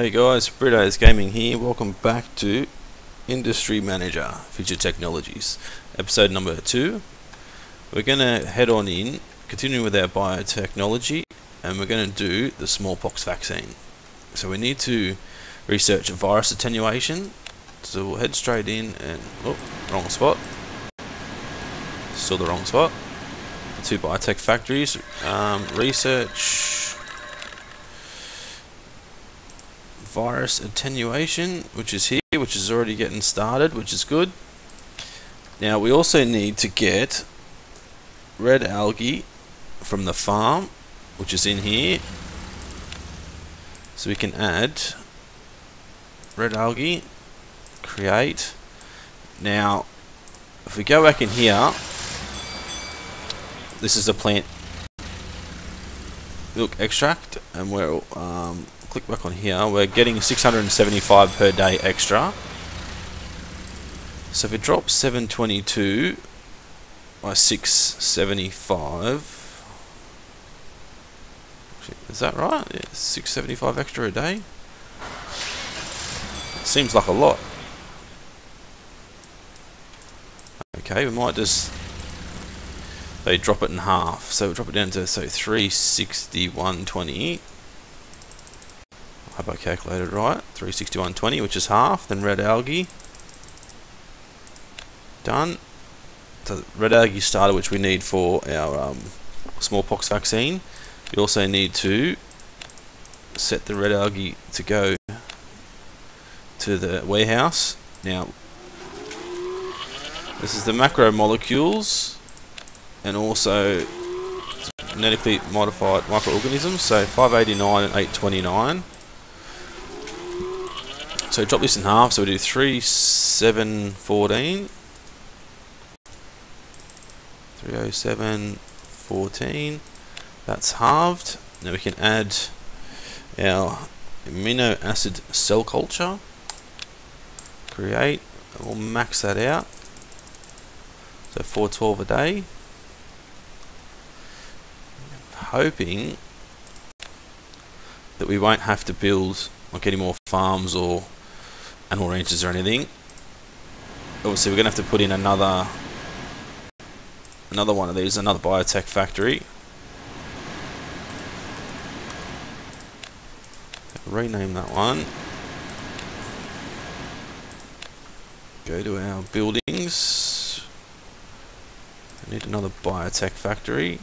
Hey guys, Britto's Gaming here. Welcome back to Industry Manager Future Technologies, episode number two. We're going to head on in, continuing with our biotechnology, and we're going to do the smallpox vaccine. So we need to research virus attenuation. So we'll head straight in and oh, wrong spot. Still the wrong spot. The two biotech factories. Um, research virus attenuation, which is here, which is already getting started, which is good. Now we also need to get red algae from the farm, which is in here. So we can add red algae, create. Now, if we go back in here, this is a plant milk extract, and we're um, click back on here, we're getting 675 per day extra. So if it drops 722 by 675, is that right? Yeah, 675 extra a day? Seems like a lot. Okay, we might just they drop it in half. So we'll drop it down to so 361.20. I hope I calculated right. 361.20, which is half. Then red algae. Done. The red algae starter, which we need for our um, smallpox vaccine. We also need to set the red algae to go to the warehouse. Now, this is the macromolecules and also genetically modified microorganisms. So 589 and 829. So drop this in half. So we do 3, 7, 14. 307, 14. That's halved. Now we can add our amino acid cell culture. Create. We'll max that out. So 412 a day. Hoping that we won't have to build like any more farms or animal ranches or anything. Obviously we're going to have to put in another another one of these, another biotech factory. Rename that one. Go to our buildings. I need another biotech factory.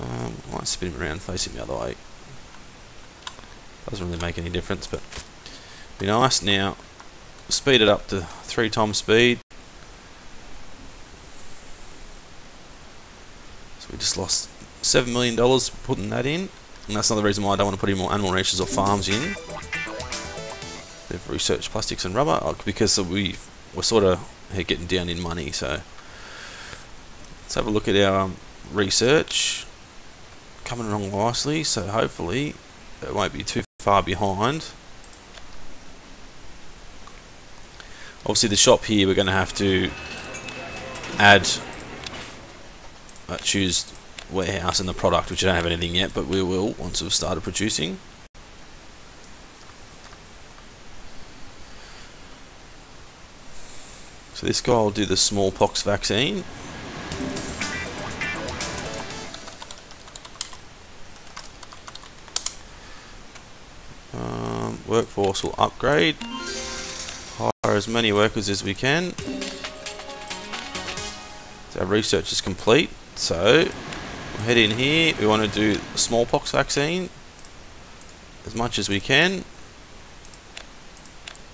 Um, I might spin him around facing the other way. Doesn't really make any difference, but be nice. Now, speed it up to three times speed. So we just lost seven million dollars putting that in, and that's another reason why I don't want to put any more animal ranches or farms in. They've researched plastics and rubber uh, because we we're sort of getting down in money. So let's have a look at our um, research coming along nicely. So hopefully it won't be too far behind. Obviously the shop here we're going to have to add uh, choose warehouse and the product which I don't have anything yet but we will once we've started producing. So this guy will do the smallpox vaccine. Workforce will upgrade. Hire as many workers as we can. So our research is complete. So we'll head in here. We want to do smallpox vaccine as much as we can.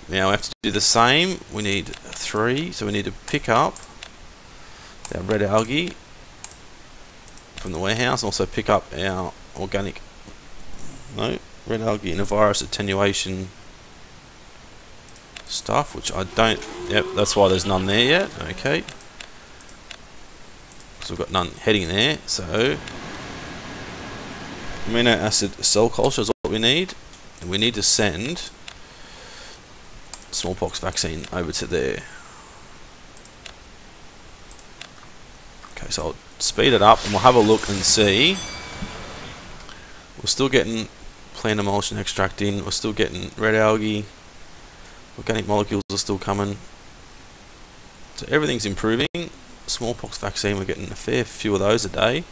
Now we have to do the same. We need three, so we need to pick up our red algae from the warehouse. Also pick up our organic, no, red algae and a virus attenuation stuff, which I don't. Yep, that's why there's none there yet. Okay, so we've got none heading there. So amino acid cell culture is what we need, and we need to send smallpox vaccine over to there. Okay, so I'll speed it up and we'll have a look and see We're still getting plant emulsion extract in. We're still getting red algae. Organic molecules are still coming. So everything's improving. Smallpox vaccine, we're getting a fair few of those a day.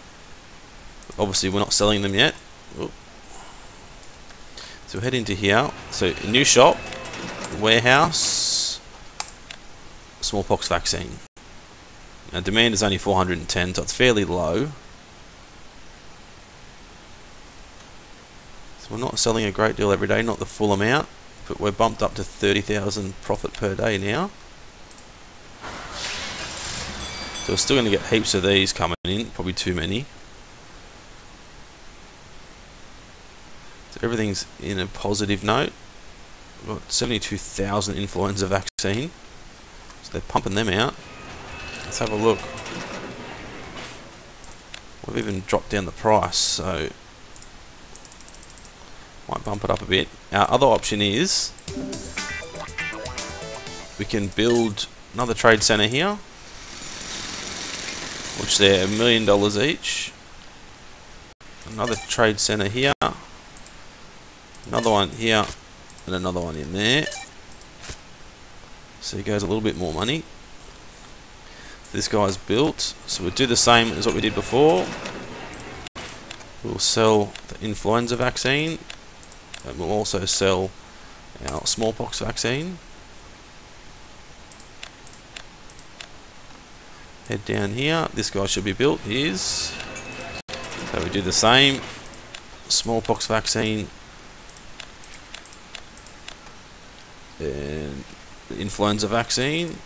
Obviously, we're not selling them yet. So we'll head into here. So new shop, warehouse, smallpox vaccine. Now demand is only 410, so it's fairly low. We're not selling a great deal every day, not the full amount, but we're bumped up to 30,000 profit per day now. So we're still going to get heaps of these coming in, probably too many. So everything's in a positive note. We've got 72,000 influenza vaccine. So they're pumping them out. Let's have a look. We've even dropped down the price, so might bump it up a bit. Our other option is we can build another trade center here which they're a million dollars each. Another trade center here, another one here, and another one in there. So he goes a little bit more money. This guy's built, so we'll do the same as what we did before. We'll sell the influenza vaccine, and we'll also sell our smallpox vaccine. head down here. This guy should be built is. So we do the same. Smallpox vaccine. And the influenza vaccine.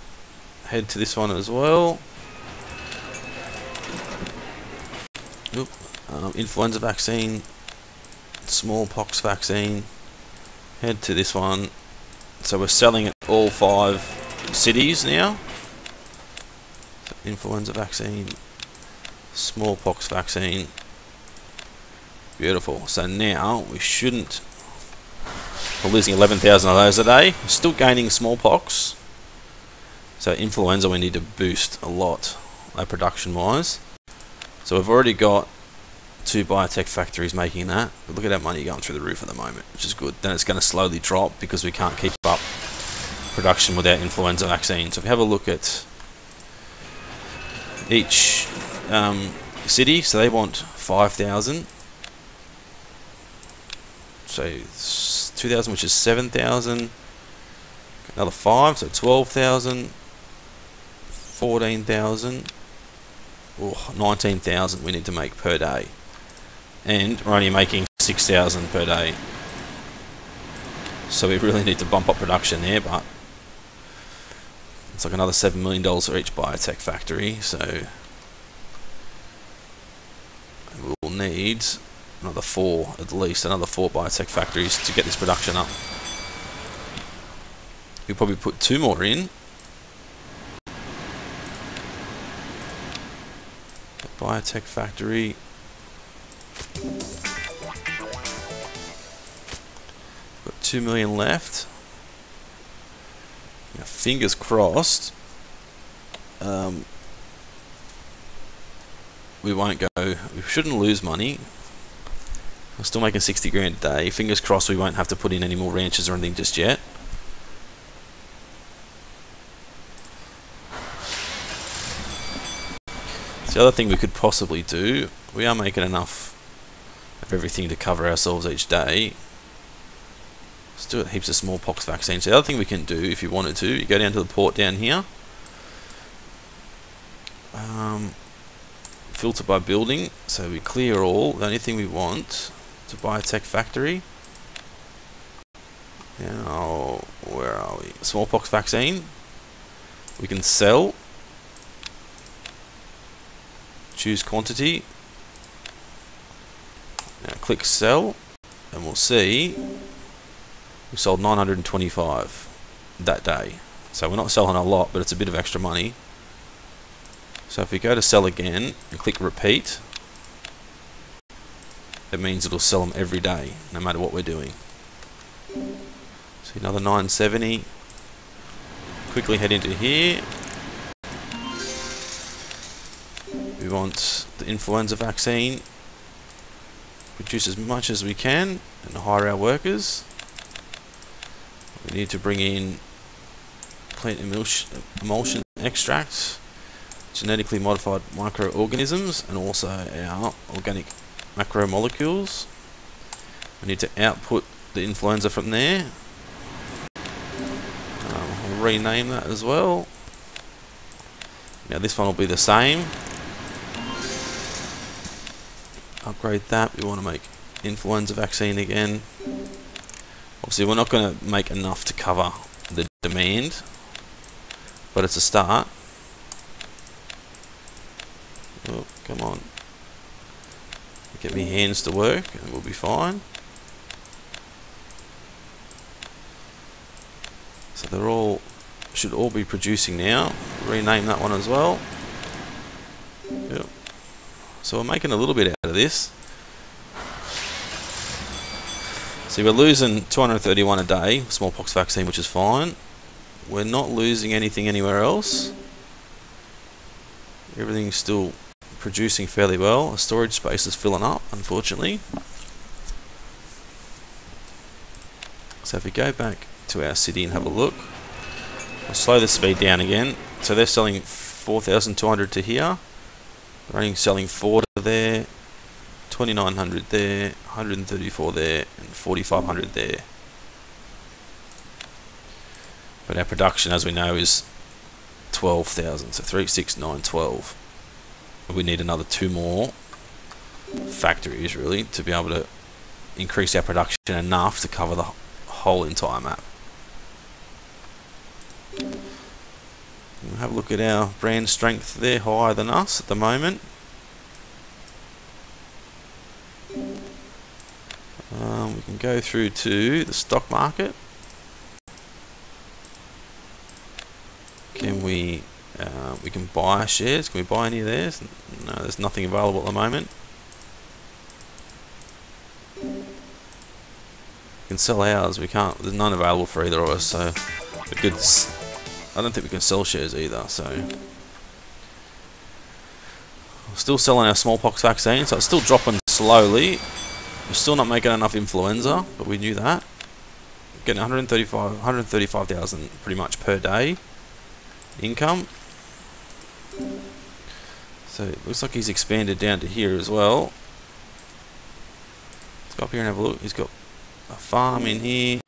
Head to this one as well. Oop. Um, influenza vaccine smallpox vaccine head to this one so we're selling at all five cities now influenza vaccine, smallpox vaccine. Beautiful. So now we shouldn't. We're losing 11,000 of those a day. We're still gaining smallpox. So influenza we need to boost a lot, uh, production wise. So we've already got two biotech factories making that. But look at that money going through the roof at the moment, which is good. Then it's going to slowly drop because we can't keep up production without influenza vaccine. So if you have a look at each um, city, so they want 5,000. So 2,000, which is 7,000. Another 5, so 12,000. 14,000. Oh, 19,000 we need to make per day. And we're only making 6,000 per day. So we really need to bump up production there, but it's like another $7 million for each biotech factory, so we'll need another four, at least another four biotech factories to get this production up. We'll probably put two more in. biotech factory. Got two million left. Fingers crossed um, we won't go we shouldn't lose money. We're still making 60 grand a day. Fingers crossed we won't have to put in any more ranches or anything just yet. The other thing we could possibly do. We are making enough of everything to cover ourselves each day Let's do heaps of smallpox vaccines. So The other thing we can do, if you wanted to, you go down to the port down here. Um, filter by building. So we clear all. The only thing we want to biotech factory. Now, where are we? Smallpox vaccine. We can sell. Choose quantity. Now click sell. And we'll see we sold 925 that day. So we're not selling a lot, but it's a bit of extra money. So if we go to sell again and click repeat, it means it'll sell them every day, no matter what we're doing. See another 970. Quickly head into here. We want the influenza vaccine. Produce as much as we can and hire our workers. We need to bring in plant emulsion, emulsion extracts, genetically modified microorganisms, and also our organic macromolecules. We need to output the influenza from there. Um, rename that as well. Now this one will be the same. Upgrade that. We want to make influenza vaccine again. Obviously we're not going to make enough to cover the demand, but it's a start. Oh, come on. Get me hands to work and we'll be fine. So they're all should all be producing now. Rename that one as well. So we're making a little bit out of this. See, we're losing 231 a day, smallpox vaccine, which is fine. We're not losing anything anywhere else. Everything's still producing fairly well. The storage space is filling up, unfortunately. So if we go back to our city and have a look, we'll slow the speed down again. So they're selling 4,200 to here. They're selling 4 there. 2900 there, 134 there, and 4500 there. But our production, as we know, is 12,000, so 36912. We need another two more factories, really, to be able to increase our production enough to cover the whole entire map. Have a look at our brand strength. They're higher than us at the moment. Um, we can go through to the stock market. Can we, uh, we can buy shares, can we buy any of theirs? No, there's nothing available at the moment. We can sell ours, we can't, there's none available for either of us, so we could, I don't think we can sell shares either, so. Still selling our smallpox vaccine, so it's still dropping slowly. We're still not making enough influenza, but we knew that. Getting 135, 135,000 pretty much per day income. So it looks like he's expanded down to here as well. Let's go up here and have a look. He's got a farm in here.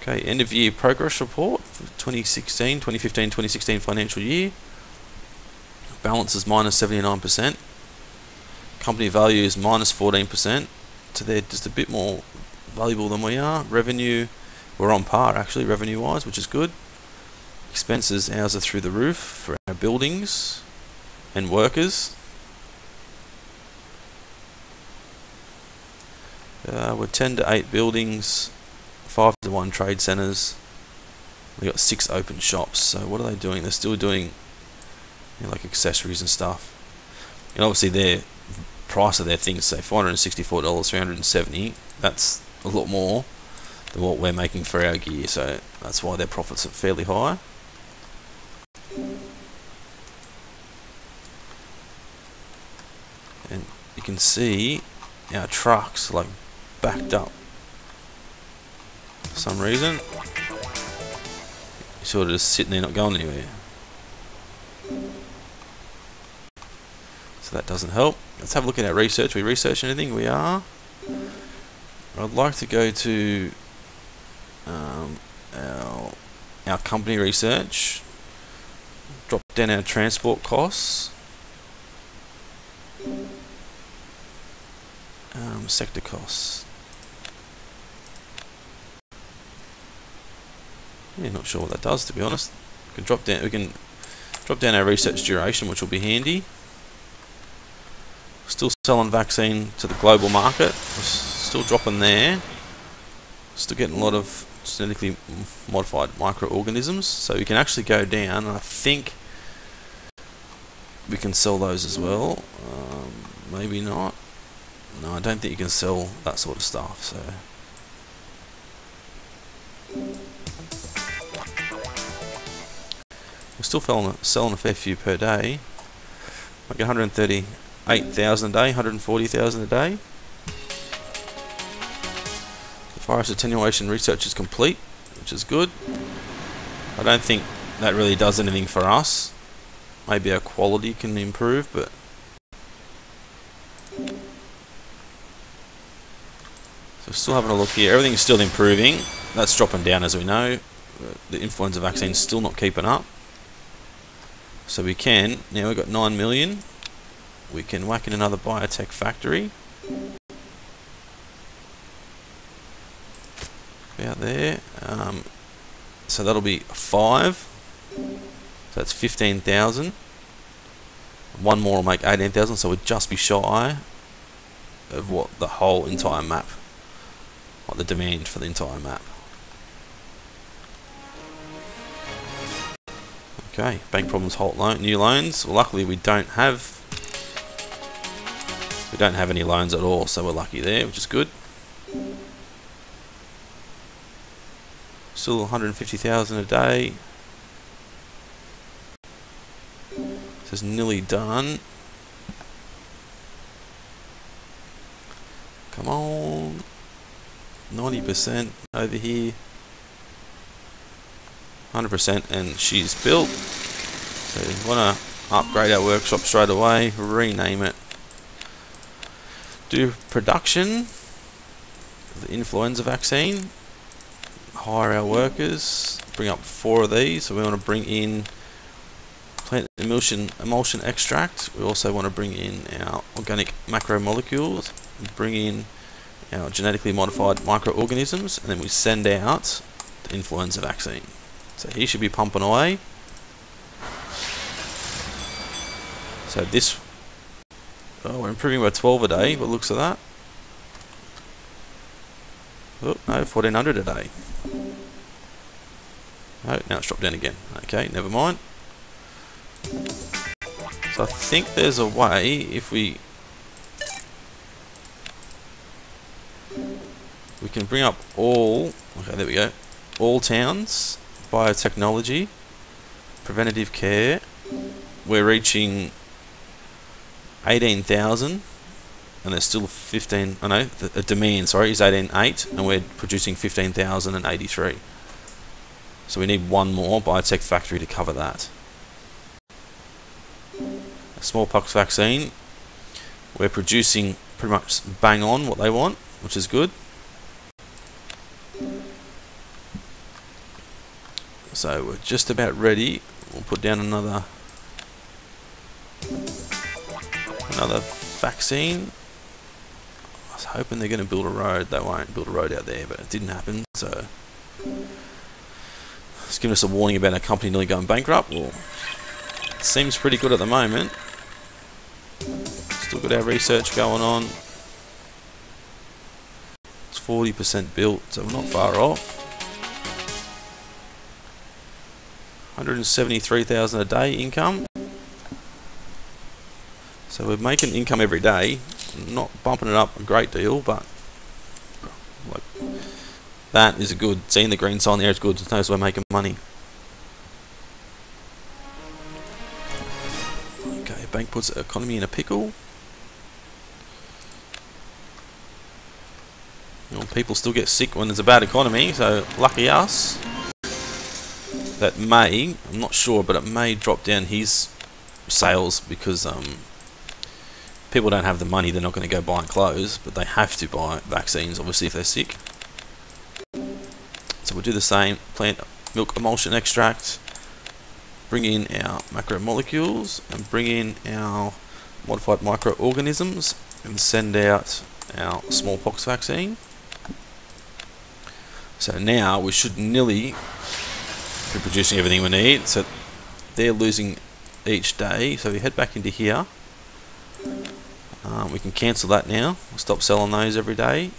Okay, end of year progress report 2016, 2015, 2016 financial year. Balance is minus 79%. Company value is minus 14%. So they're just a bit more valuable than we are. Revenue, we're on par actually, revenue wise, which is good. Expenses, ours are through the roof for our buildings and workers. Uh, we're 10 to 8 buildings, 5 to 1 trade centres. We've got 6 open shops. So what are they doing? They're still doing you know, like accessories and stuff. And obviously their price of their things, say $464, 370 that's a lot more than what we're making for our gear. So that's why their profits are fairly high. And you can see our trucks like backed up for some reason. Sort of just sitting there not going anywhere. So that doesn't help. Let's have a look at our research. We research anything? We are. I'd like to go to um, our, our company research. Drop down our transport costs. Um, sector costs. Yeah, not sure what that does to be honest. We can drop down. We can drop down our research duration, which will be handy. Still selling vaccine to the global market. We're Still dropping there. Still getting a lot of genetically modified microorganisms. So we can actually go down. I think we can sell those as well. Um, maybe not. No, I don't think you can sell that sort of stuff. So. We're still selling, selling a fair few per day. Like 138,000 a day, 140,000 a day. The virus attenuation research is complete, which is good. I don't think that really does anything for us. Maybe our quality can improve, but so still having a look here. Everything's still improving. That's dropping down as we know. The influenza vaccine's still not keeping up. So we can, now we've got 9 million. We can whack in another biotech factory. About there. Um, so that'll be 5. So that's 15,000. One more will make 18,000, so we'd just be shy of what the whole entire map, what the demand for the entire map. Okay, bank problems, halt loan, new loans. Well, luckily we don't have we don't have any loans at all, so we're lucky there, which is good. Still 150,000 a day. This is nearly done. Come on. 90% over here. 100% and she's built. So we want to upgrade our workshop straight away, rename it. Do production, the influenza vaccine, hire our workers, bring up four of these. So we want to bring in plant emulsion, emulsion extract. We also want to bring in our organic macromolecules, bring in our genetically modified microorganisms, and then we send out the influenza vaccine. So he should be pumping away. So this, oh, we're improving by 12 a day. What looks of that? Oh, no, 1400 a day. Oh, now it's dropped down again. Okay, never mind. So I think there's a way if we we can bring up all okay there we go all towns biotechnology, preventative care, we're reaching 18,000 and there's still 15, I know, the, the demand, sorry, is 18.8 and we're producing 15,083. So we need one more biotech factory to cover that. Smallpox vaccine, we're producing pretty much bang on what they want, which is good. So we're just about ready. We'll put down another another vaccine. I was hoping they're going to build a road. They won't build a road out there, but it didn't happen. So it's giving us a warning about our company nearly going bankrupt. Well, it seems pretty good at the moment. Still got our research going on. It's 40% built, so we're not far off. 173,000 a day income. So we're making income every day, not bumping it up a great deal, but like that is a good. Seeing the green sign there is good. It knows we're making money. Okay, bank puts economy in a pickle. You know, people still get sick when there's a bad economy, so lucky us that may, I'm not sure, but it may drop down his sales because um, people don't have the money, they're not going to go buy clothes, but they have to buy vaccines, obviously, if they're sick. So we'll do the same, plant milk emulsion extract, bring in our macromolecules, and bring in our modified microorganisms, and send out our smallpox vaccine. So now we should nearly we're producing everything we need. So they're losing each day. So we head back into here. Um, we can cancel that now. We'll stop selling those every day.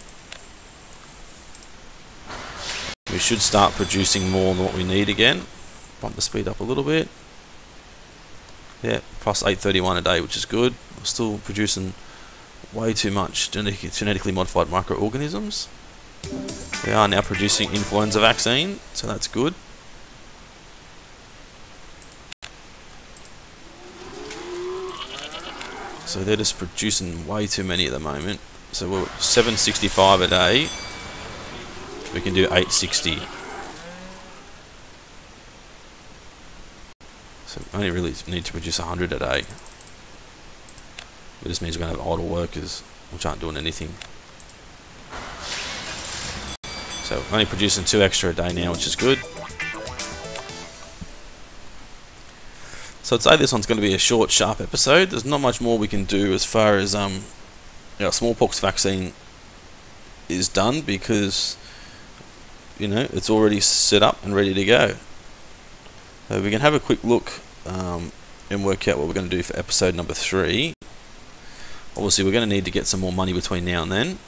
We should start producing more than what we need again. Bump the speed up a little bit. Yeah, plus 831 a day, which is good. We're still producing way too much genetically modified microorganisms. We are now producing influenza vaccine, so that's good. So they're just producing way too many at the moment. So we're 765 a day. we can do 860. So we only really need to produce 100 a day. It just means we're going to have idle workers which aren't doing anything. So only producing two extra a day now, which is good. I'd say this one's going to be a short, sharp episode. There's not much more we can do as far as um, our smallpox vaccine is done because you know it's already set up and ready to go. So we can have a quick look um, and work out what we're going to do for episode number three. Obviously, we're going to need to get some more money between now and then.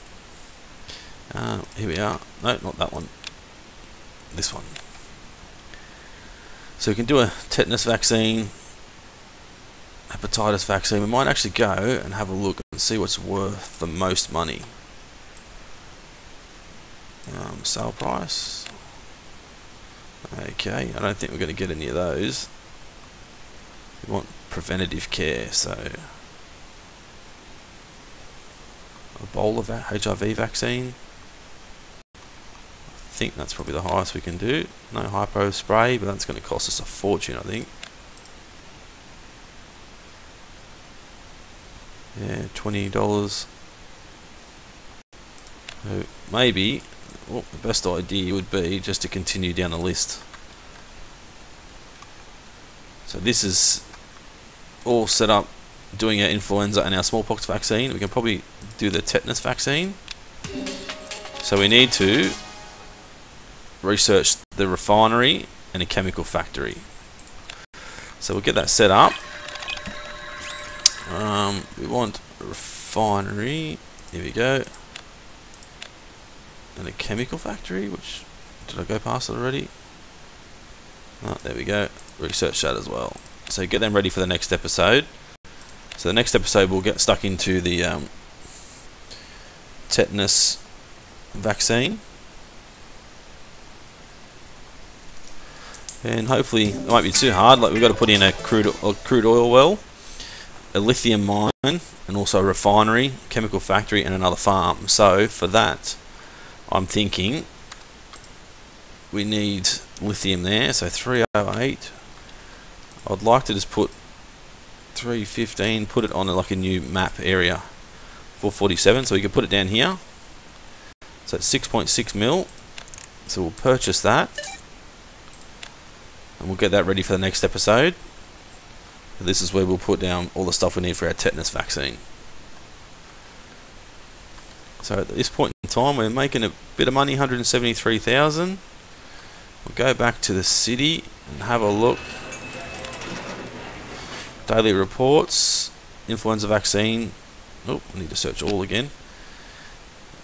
Uh, here we are. No, not that one. This one. So we can do a tetanus vaccine, hepatitis vaccine. We might actually go and have a look and see what's worth the most money. Um, sale price. Okay, I don't think we're going to get any of those. We want preventative care, so Ebola va HIV vaccine. I think that's probably the highest we can do. No hypo spray, but that's going to cost us a fortune, I think. Yeah, twenty dollars. So maybe well, the best idea would be just to continue down the list. So this is all set up doing our influenza and our smallpox vaccine. We can probably do the tetanus vaccine. So we need to research the refinery and a chemical factory. So we'll get that set up. Um, we want refinery. Here we go. And a chemical factory, which did I go past already? Oh, there we go. Research that as well. So get them ready for the next episode. So the next episode we'll get stuck into the um, tetanus vaccine. And hopefully it won't be too hard. Like we've got to put in a crude, a crude oil well, a lithium mine, and also a refinery, chemical factory, and another farm. So for that, I'm thinking we need lithium there. So 308. I'd like to just put 315, put it on like a new map area. 447, so we can put it down here. So it's 6.6 mil. So we'll purchase that. And we'll get that ready for the next episode. This is where we'll put down all the stuff we need for our tetanus vaccine. So at this point in time, we're making a bit of money, 173,000. We'll go back to the city and have a look Daily reports, influenza vaccine. Oh, I need to search all again.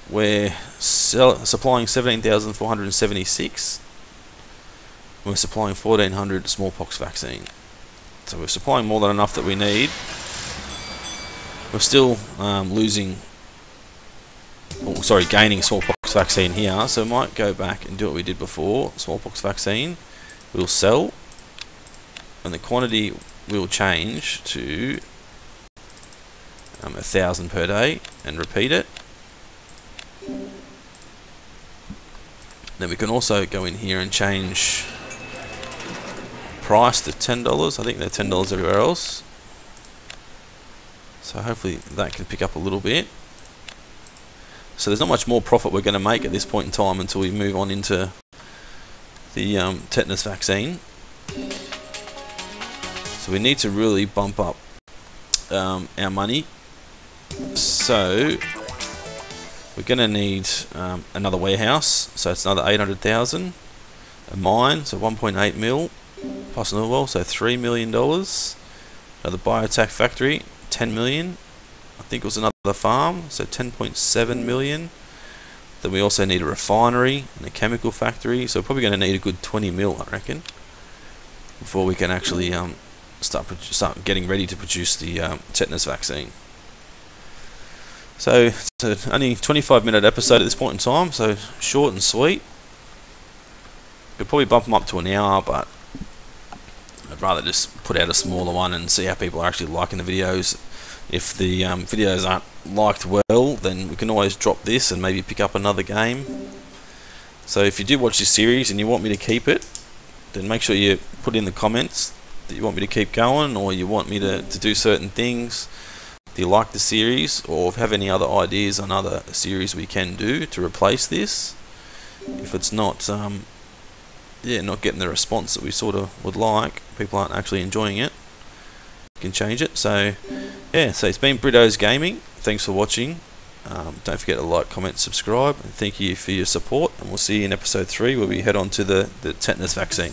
We're supplying 17,476. We're supplying 1,400 smallpox vaccine. So we're supplying more than enough that we need. We're still um, losing, oh, sorry, gaining smallpox vaccine here. So we might go back and do what we did before. Smallpox vaccine. We'll sell. And the quantity will change to um, a thousand per day and repeat it. Then we can also go in here and change price to $10. I think they're $10 everywhere else. So hopefully that can pick up a little bit. So there's not much more profit we're going to make at this point in time until we move on into the um, tetanus vaccine. So we need to really bump up um, our money. So we're going to need um, another warehouse. So it's another 800,000. A mine, so 1.8 mil. Plus so 3 million dollars. Another biotech factory, 10 million. I think it was another farm, so 10.7 million. Then we also need a refinery and a chemical factory, so we're probably going to need a good 20 mil, I reckon, before we can actually um, start start getting ready to produce the um, tetanus vaccine. So it's only 25 minute episode at this point in time, so short and sweet. Could probably bump them up to an hour, but rather just put out a smaller one and see how people are actually liking the videos. If the um, videos aren't liked well, then we can always drop this and maybe pick up another game. So if you do watch this series and you want me to keep it, then make sure you put in the comments that you want me to keep going or you want me to, to do certain things. Do you like the series or have any other ideas on other series we can do to replace this? If it's not, um, yeah, not getting the response that we sort of would like, people aren't actually enjoying it, you can change it. So, yeah, so it's been Britto's Gaming. Thanks for watching. Um, don't forget to like, comment, subscribe, and thank you for your support. And we'll see you in episode three where we head on to the, the tetanus vaccine.